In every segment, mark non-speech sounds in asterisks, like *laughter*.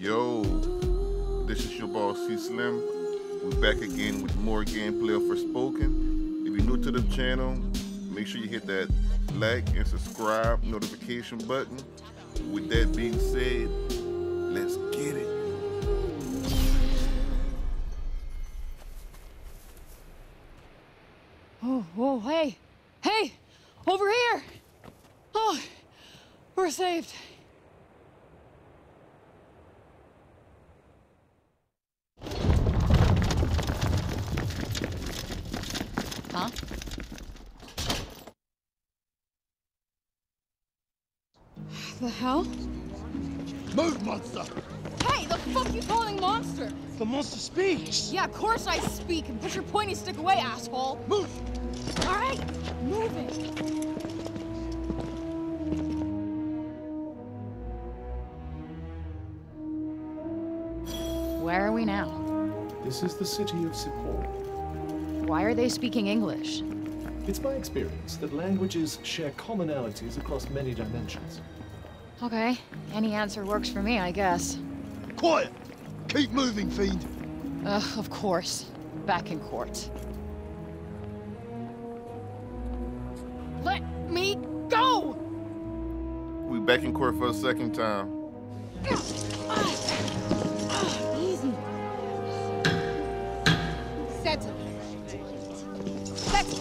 Yo, this is your boss C Slim. We're back again with more gameplay of Forspoken. If you're new to the channel, make sure you hit that like and subscribe notification button. With that being said, let's get it. Yeah, of course I speak, and put your pointy stick away, asshole! Move! Alright, move it. Where are we now? This is the city of Cipal. Why are they speaking English? It's my experience that languages share commonalities across many dimensions. Okay, any answer works for me, I guess. Quiet! Keep moving, fiend! Ugh, of course. Back in court. Let me go! We back in court for a second time. Easy. Settle. Settle.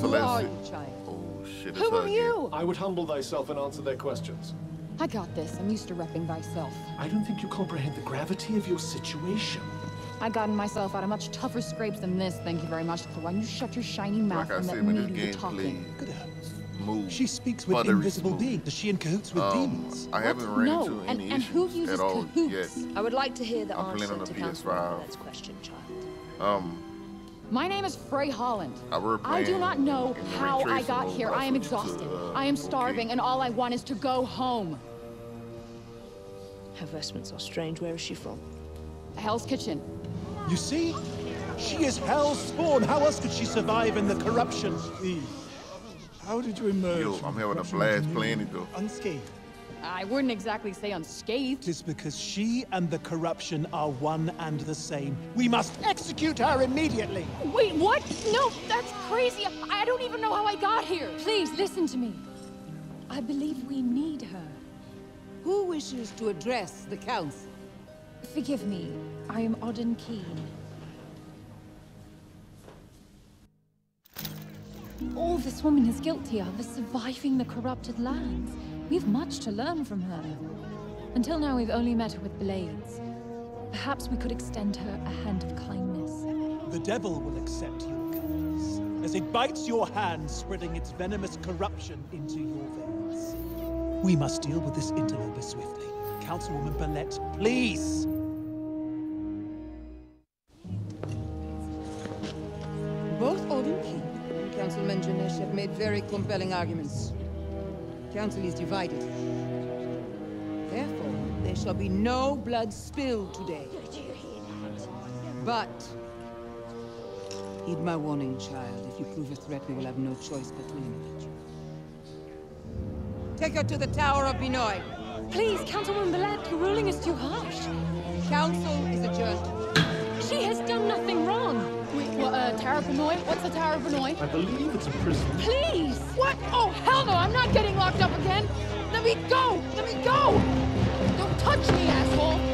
So Who are you, child? Oh shit, Who are again. you? I would humble thyself and answer their questions. I got this. I'm used to repping thyself. I don't think you comprehend the gravity of your situation. I've gotten myself out of much tougher scrapes than this, thank you very much. So why don't you shut your shiny mouth Like and let me do the talking? gameplay Look at her. move. She speaks with buttery invisible smooth. beings. Does she in cahoots with Um, demons? I haven't ran No, into and- any and who uses at all cahoots? yet. I would like to hear the I'm playing answer on the to PS5. Councilman Barnett's question, child. Um, My name is Frey Holland. I do not know how I got here. I am switched to, exhausted. uh, I am okay. starving, and all I want is to go home. Her vestments are strange. Where is she from? Hell's Kitchen. You see? She is hell's spawn. How else could she survive in the corruption? Eve, how did you emerge? Yo, I'm having a corruption blast playing it, though. Unscathed. I wouldn't exactly say unscathed. It is because she and the corruption are one and the same. We must execute her immediately. Wait, what? No, that's crazy. I don't even know how I got here. Please listen to me. I believe we need her. Who wishes to address the council? Forgive me. I am Auden Keane. All this woman is guilty of is surviving the corrupted lands. We have much to learn from her. Until now, we've only met her with blades. Perhaps we could extend her a hand of kindness. The devil will accept your kindness as it bites your hand, spreading its venomous corruption into your veins. We must deal with this interloper swiftly. Councilwoman Bellette, please! Both Auden Keane and Councilman Janesh have made very compelling arguments. Council is divided. Therefore, there shall be no blood spilled today. But, heed my warning, child. If you prove a threat, we will have no choice but to eliminate you. Take her to the Tower of Binoy. Please, Councilwoman Belette, your ruling is too harsh. Council is adjourned. She has done nothing wrong. Wait, what, uh, Tower of Benoit? What's the Tower of Benoit? I believe it's a prison. Please! What? Oh, hell no, I'm not getting locked up again! Let me go! Let me go! Don't touch me, asshole!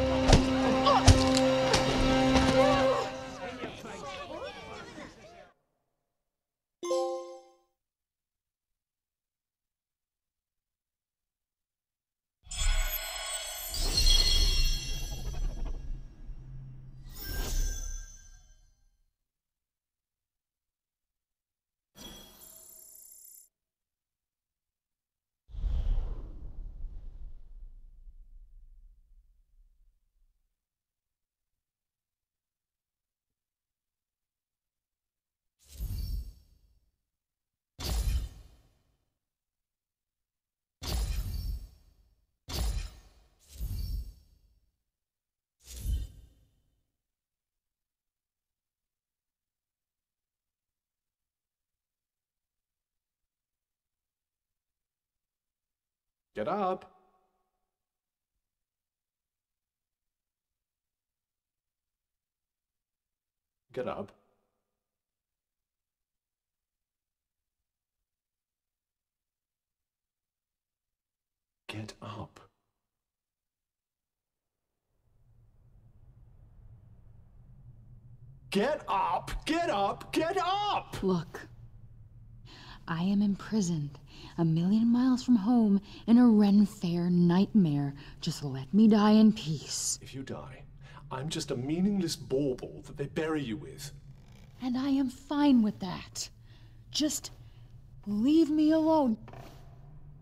Get up. Get up. Get up. Get up, get up, get up! Look, I am imprisoned a million miles from home in a Ren Fair nightmare. Just let me die in peace. If you die, I'm just a meaningless bauble that they bury you with. And I am fine with that. Just leave me alone.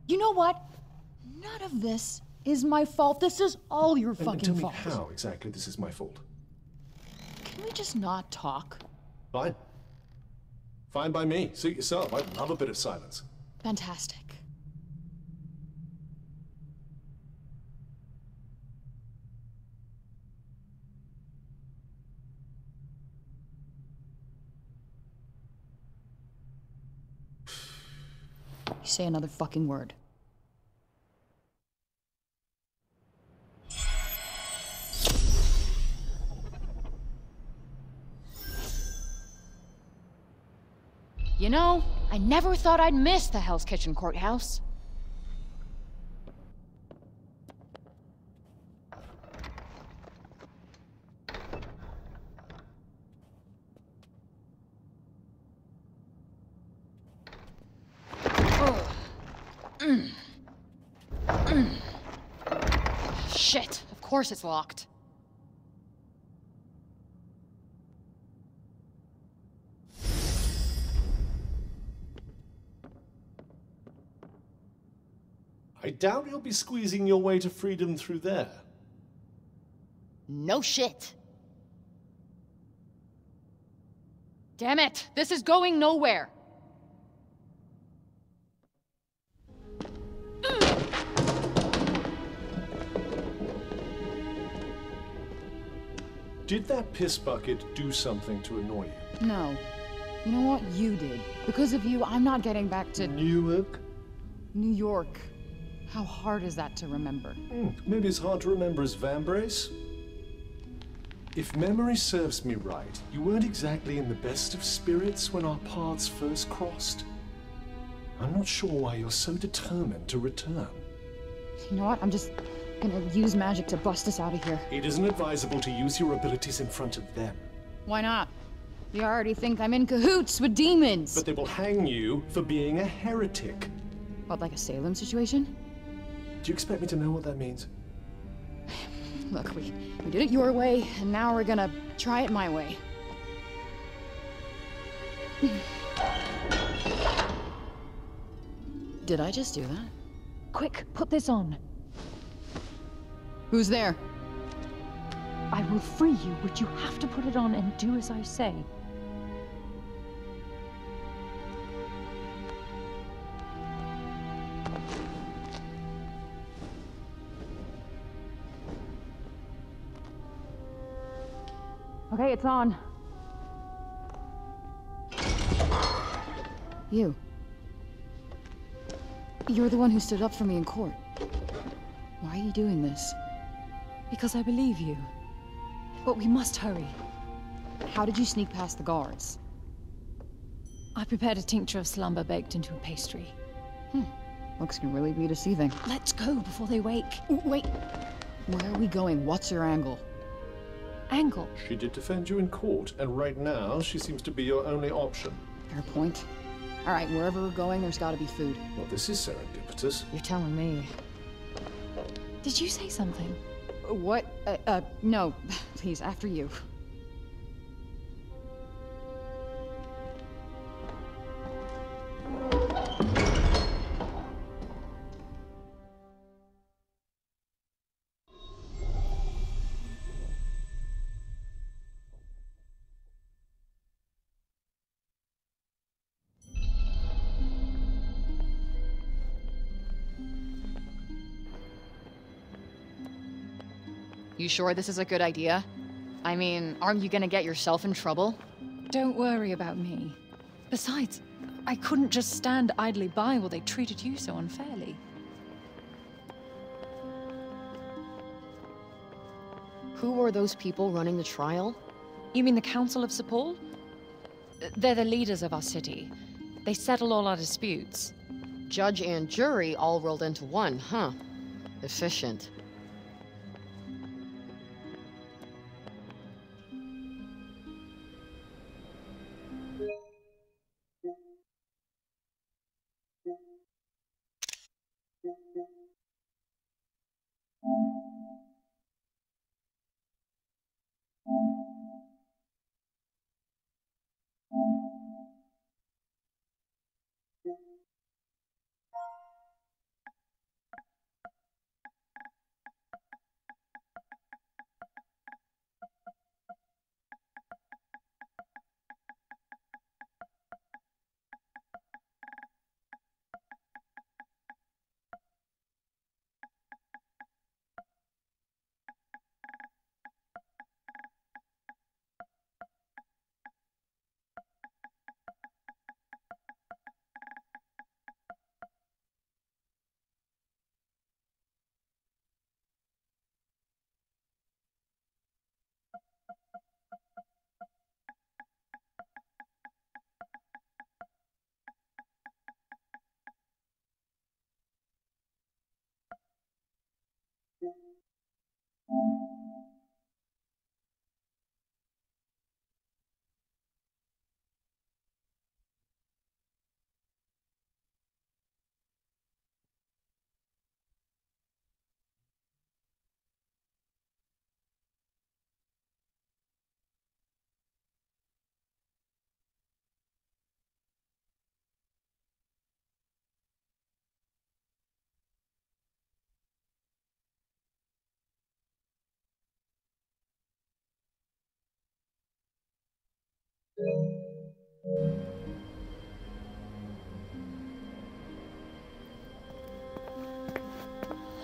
You know what? None of this is my fault. This is all your And- and fucking tell me fault. how exactly this is my fault. Can we just not talk? Fine. Fine by me. Suit yourself. I love a bit of silence. Fantastic. You say another fucking word. Never thought I'd miss the Hell's Kitchen courthouse. Ugh. Mm. Mm. Shit, of course it's locked. I doubt you'll be squeezing your way to freedom through there. No shit. Damn it, this is going nowhere. Did that piss bucket do something to annoy you? No. You know what? You did. Because of you, I'm not getting back to Newark? New York. How hard is that to remember? Hmm, maybe it's hard to remember as Vambrace. If memory serves me right, you weren't exactly in the best of spirits when our paths first crossed. I'm not sure why you're so determined to return. You know what? I'm just gonna use magic to bust us out of here. It isn't advisable to use your abilities in front of them, Why not? You already think I'm in cahoots with demons. but they will hang you for being a heretic. What, like a Salem situation? Do you expect me to know what that means? Look, we, we did it your way, and now we're gonna try it my way. Did I just do that? Quick, put this on. Who's there? I will free you, but you have to put it on and do as I say. Okay, it's on. You. You're the one who stood up for me in court. Why are you doing this? Because I believe you. But we must hurry. How did you sneak past the guards? I prepared a tincture of slumber baked into a pastry. Hmm. Looks can really be deceiving. Let's go before they wake. Wait. Where are we going? What's your angle? Angle. She did defend you in court, and right now she seems to be your only option. Fair point. All right, wherever we're going, there's got to be food. Well, this is serendipitous. You're telling me. Did you say something? What? Uh, uh, no. *sighs* Please, after you. You sure this is a good idea? I mean, aren't you gonna get yourself in trouble? Don't worry about me. Besides, I couldn't just stand idly by while they treated you so unfairly. Who were those people running the trial? You mean the Council of Cipal? They're the leaders of our city. They settle all our disputes. Judge and jury all rolled into one, huh? Efficient.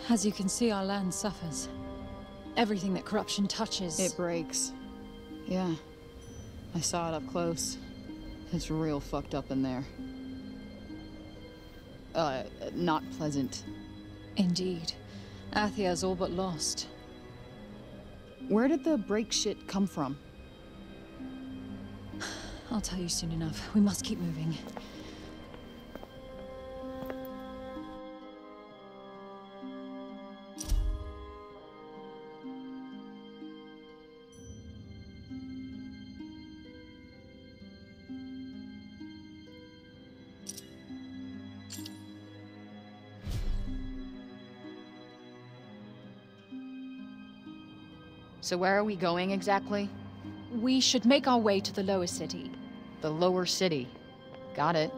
As you can see, our land suffers. Everything that corruption touches... It breaks. Yeah. I saw it up close. It's real fucked up in there. Uh, not pleasant. Indeed. Athia's all but lost. Where did the break shit come from? I'll tell you soon enough. We must keep moving. So where are we going exactly? We should make our way to the lower city. The lower city. Got it.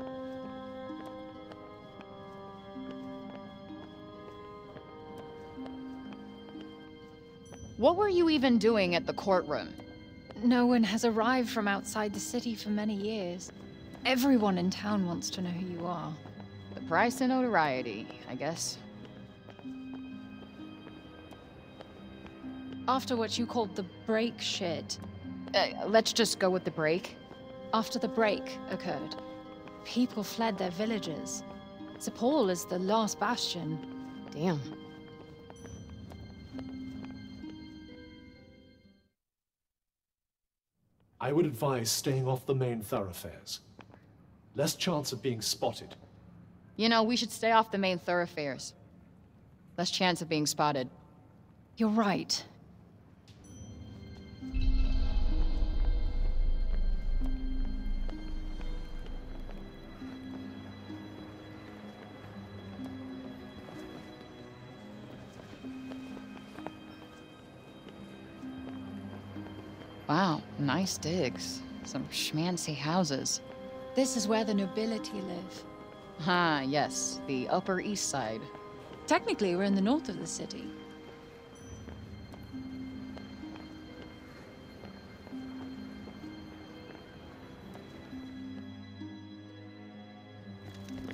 What were you even doing at the courtroom? No one has arrived from outside the city for many years. Everyone in town wants to know who you are. The price of notoriety, I guess. After what you called the break shit. Uh, let's just go with the break. After the break occurred, people fled their villages. Cipal is the last bastion. Damn. I would advise staying off the main thoroughfares. Less chance of being spotted. You know, we should stay off the main thoroughfares. Less chance of being spotted. You're right. Nice digs. Some schmancy houses. This is where the nobility live. Ah, yes, the Upper East Side. Technically, we're in the north of the city.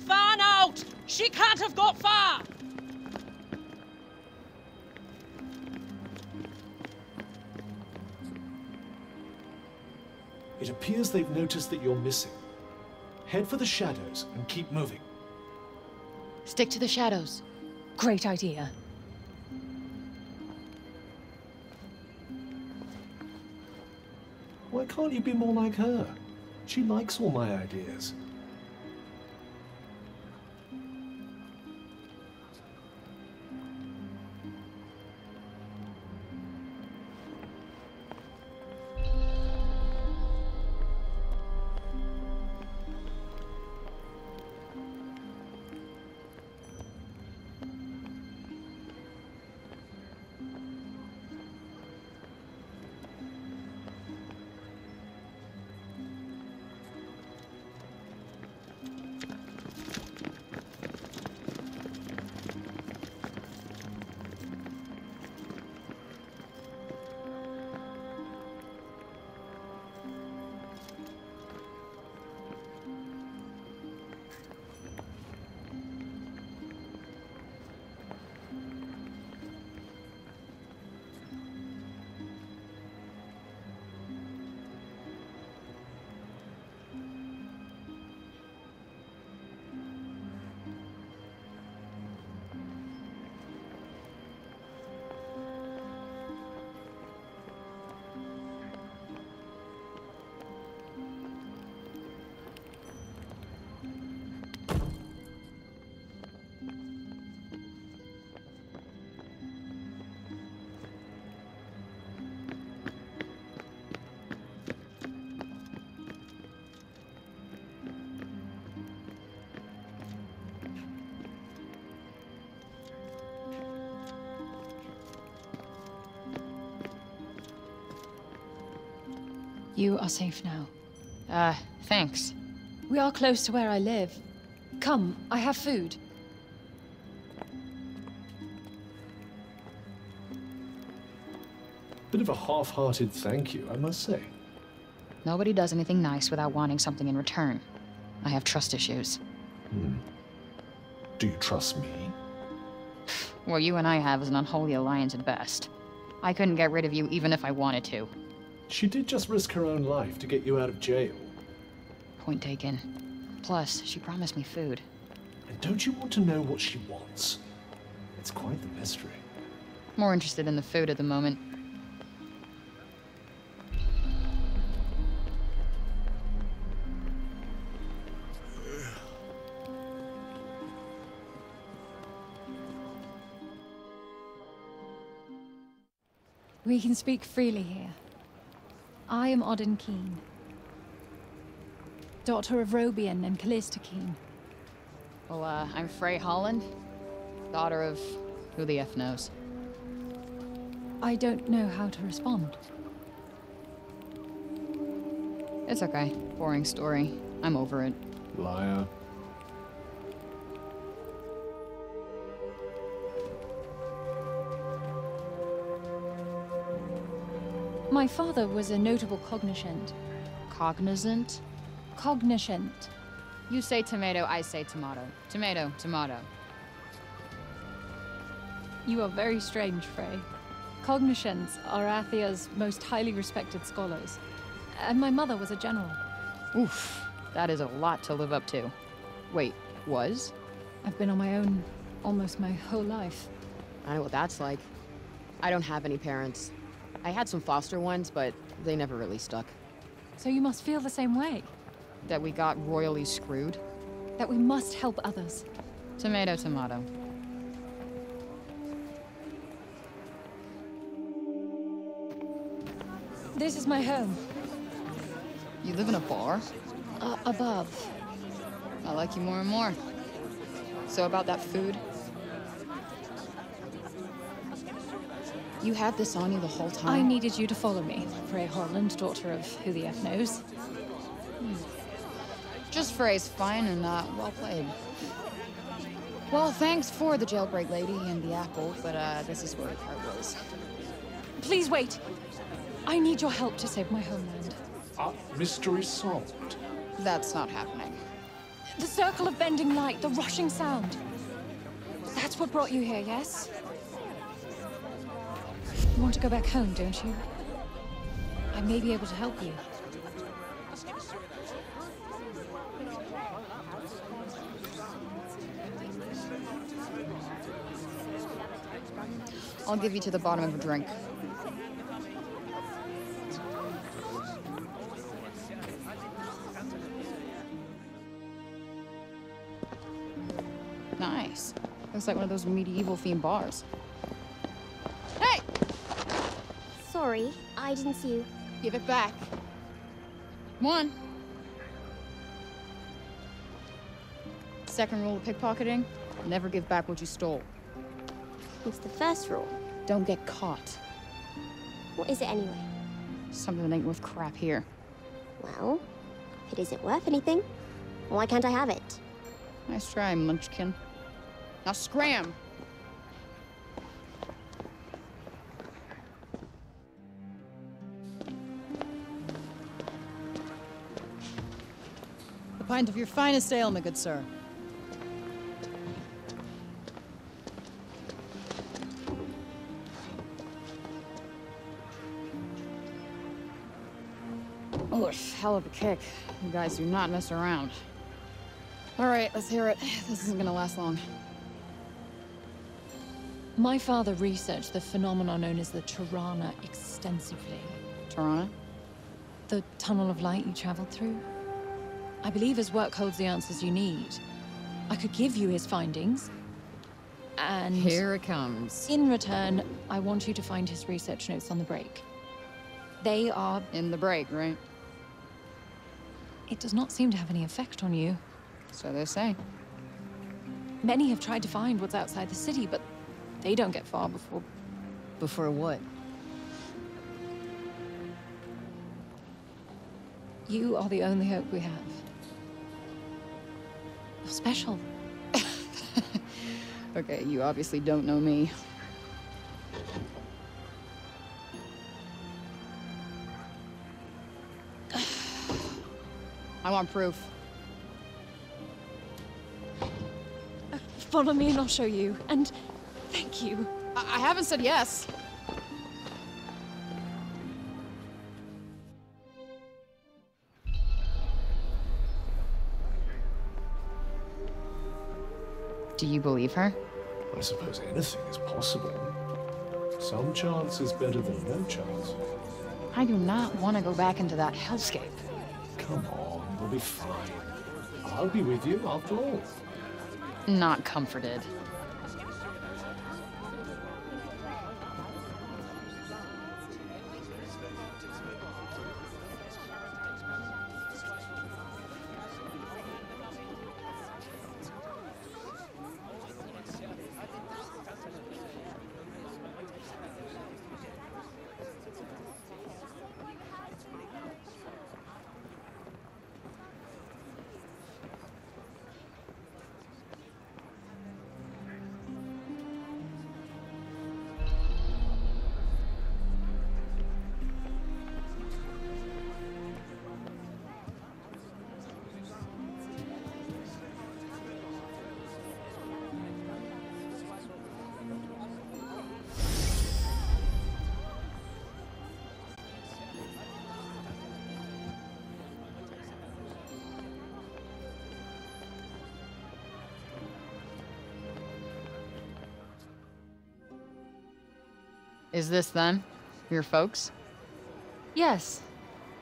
Fan out! She can't have got far! Appears they've noticed that you're missing. Head for the shadows and keep moving. Stick to the shadows. Great idea. Why can't you be more like her? She likes all my ideas. You are safe now. Uh, thanks. We are close to where I live. Come, I have food. Bit of a half-hearted thank you, I must say. Nobody does anything nice without wanting something in return. I have trust issues. Hmm. Do you trust me? What you and I have is an unholy alliance at best. I couldn't get rid of you even if I wanted to. She did just risk her own life to get you out of jail. Point taken. Plus, she promised me food. And don't you want to know what she wants? It's quite the mystery. More interested in the food at the moment. We can speak freely here. I am Auden Keane, daughter of Robian and Callista Keane. Well, uh, I'm Frey Holland, daughter of who the F knows. I don't know how to respond. It's okay. Boring story. I'm over it. Liar. My father was a notable cognizant. Cognizant? Cognizant. You say tomato, I say tomato. Tomato, tomato. You are very strange, Frey. Cognoscents are Athia's most highly respected scholars. And my mother was a general. Oof, that is a lot to live up to. Wait, was? I've been on my own almost my whole life. I know what that's like. I don't have any parents. I had some foster ones, but they never really stuck. So you must feel the same way? That we got royally screwed? That we must help others. Tomato, tomato. This is my home. You live in a bar? Uh, above. I like you more and more. So about that food? You had this on you the whole time? I needed you to follow me, Frey Holland, daughter of who the F knows. Hmm. Just Frey's fine and uh, well played. Well, thanks for the jailbreak lady and the apple, but uh, this is where the part was. Please wait. I need your help to save my homeland. Uh, mystery solved. That's not happening. The circle of bending light, the rushing sound. That's what brought you here, yes? You want to go back home, don't you? I may be able to help you. I'll give you to the bottom of a drink. Nice. Looks like one of those medieval themed bars. Sorry, I didn't see you. Give it back. One. Second rule of pickpocketing never give back what you stole. It's the first rule? Don't get caught. What is it anyway? Something that ain't worth crap here. Well, if it isn't worth anything, why can't I have it? Nice try, Munchkin. Now scram! Pint of your finest ale, my good sir. Oh, Oof, hell of a kick. You guys do not mess around. All right, let's hear it. This isn't gonna last long. My father researched the phenomenon known as the Tirana extensively. Tirana? The tunnel of light you traveled through? I believe his work holds the answers you need. I could give you his findings. And... Here it comes. In return, I want you to find his research notes on the break. They are... In the break, right? It does not seem to have any effect on you. So they say. Many have tried to find what's outside the city, but they don't get far before... Before what? You are the only hope we have. You're special. *laughs* Okay, you obviously don't know me. *sighs* I want proof. Follow me and I'll show you. And thank you. I, I haven't said yes. Do you believe her? I suppose anything is possible. Some chance is better than no chance. I do not want to go back into that hellscape. Come on, we'll be fine. I'll be with you after all. Not comforted. Is this then? Your folks? Yes.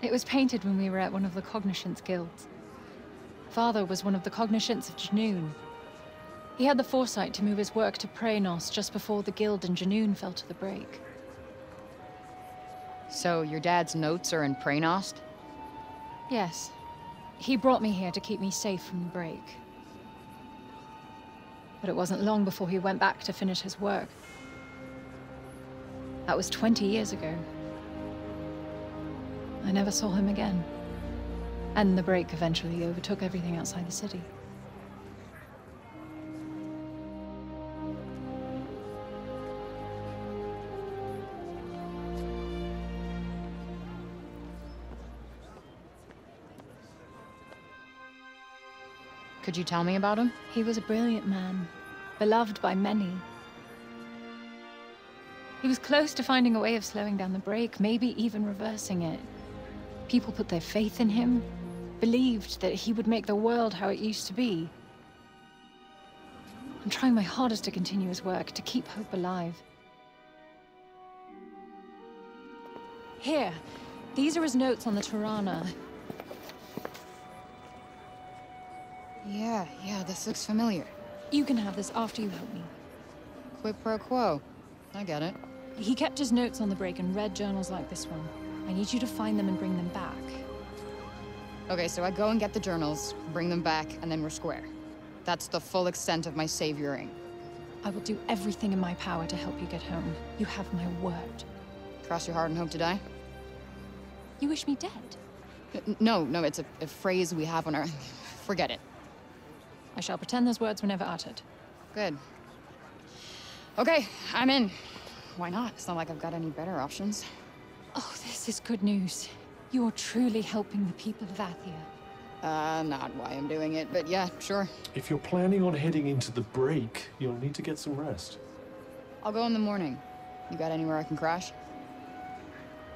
It was painted when we were at one of the Cognoscence guilds. Father was one of the Cognoscence of Junoon. He had the foresight to move his work to Praenost just before the guild in Junoon fell to the break. So your dad's notes are in Praenost? Yes. He brought me here to keep me safe from the break. But it wasn't long before he went back to finish his work. That was 20 years ago. I never saw him again. And the break eventually overtook everything outside the city. Could you tell me about him? He was a brilliant man, beloved by many. He was close to finding a way of slowing down the break, maybe even reversing it. People put their faith in him, believed that he would make the world how it used to be. I'm trying my hardest to continue his work, to keep hope alive. Here, these are his notes on the Tirana. Yeah, yeah, this looks familiar. You can have this after you help me. Quid pro quo. I get it. He kept his notes on the break and read journals like this one. I need you to find them and bring them back. Okay, so I go and get the journals, bring them back, and then we're square. That's the full extent of my savioring. I will do everything in my power to help you get home. You have my word. Cross your heart and hope to die? You wish me dead? No, no, it's a, a phrase we have on our... *laughs* Forget it. I shall pretend those words were never uttered. Good. Okay, I'm in. Why not? It's not like I've got any better options. Oh, this is good news. You're truly helping the people of Athia. Uh, not why I'm doing it, but yeah, sure. If you're planning on heading into the break, you'll need to get some rest. I'll go in the morning. You got anywhere I can crash?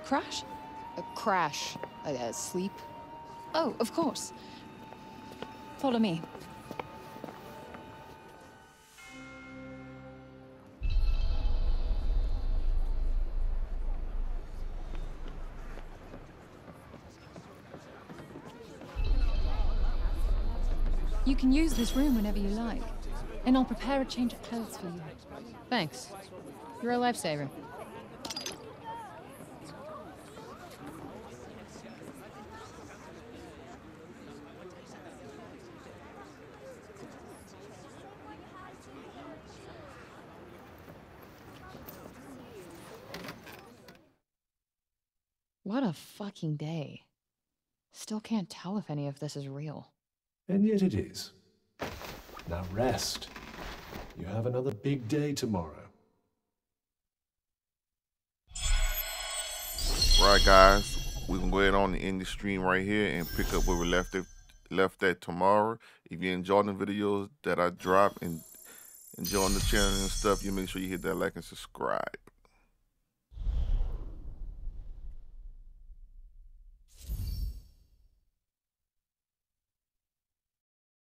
Crash? A crash. A sleep. Oh, of course. Follow me. Can use this room whenever you like, and I'll prepare a change of clothes for you. Thanks. You're a lifesaver. What a fucking day. Still can't tell if any of this is real. And yet it is. Now rest. You have another big day tomorrow. Right, guys. We can go ahead on the end the stream right here and pick up where we left it left at tomorrow. If you enjoyed the videos that I drop and enjoying the channel and stuff, you make sure you hit that like and subscribe.